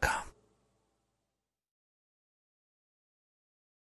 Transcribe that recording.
com.